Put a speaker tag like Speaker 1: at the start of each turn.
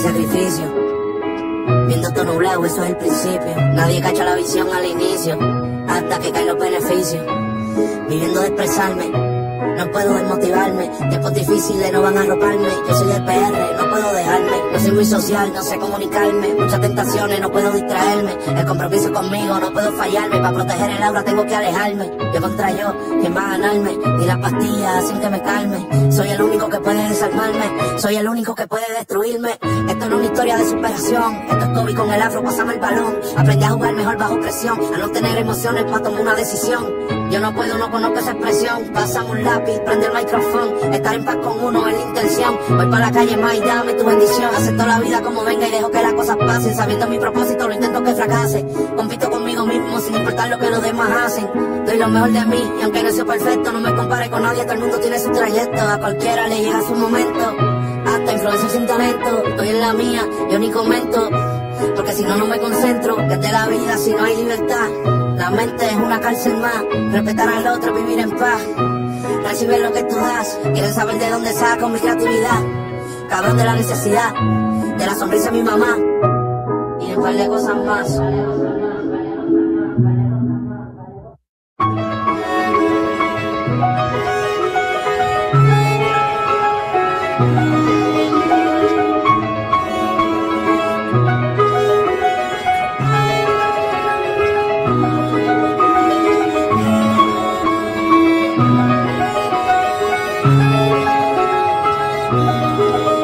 Speaker 1: sacrificio. Viendo todo nublado, eso es el principio. Nadie cacha la visión al inicio, hasta que caen los beneficios. Viviendo de expresarme, no puedo desmotivarme, tiempos difíciles no van a arroparme. Yo soy del PR, no puedo dejarme. No soy muy social, no sé comunicarme. Muchas tentaciones, no puedo distraerme. El compromiso conmigo, no puedo fallarme. Para proteger el aura tengo que alejarme. Yo contra yo, ¿quién va a ganarme? Ni las pastillas sin que me calme. Soy el único que puede desarmarme. Soy el único que puede destruirme. Esto no es una historia de superación. Esto es Kobe con el afro, pasame el balón. Aprendí a jugar mejor bajo presión. A no tener emociones para tomar una decisión. Yo no puedo, no conozco esa expresión. Pásame un lápiz, prende el micrófono. Estar en paz con uno es la intención. Voy para la calle, más y dame tu bendición. Acepto la vida como venga y dejo que las cosas pasen. Sabiendo mi propósito, lo intento que fracase. Compito conmigo mismo sin importar lo que los demás hacen. Doy lo mejor de mí y aunque no sea perfecto, no me compare con nadie. Todo el mundo tiene su trayecto. A cualquiera le llega su momento. Hasta influencia sin talento. Estoy en la mía, yo ni comento. Porque si no, no me concentro. Que de la vida si no hay libertad. La mente es una cárcel más. Respetar al otro, vivir en paz. Recibir lo que tú das. Quieren saber de dónde saco mi creatividad. Cabrón de la necesidad. De la sonrisa de mi mamá. Y de un cosas más.
Speaker 2: Thank you.